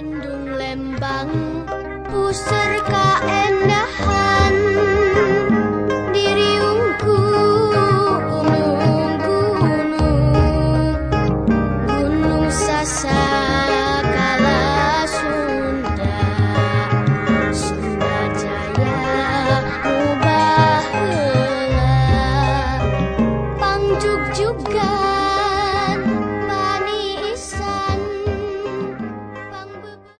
Bandung Lembang pusar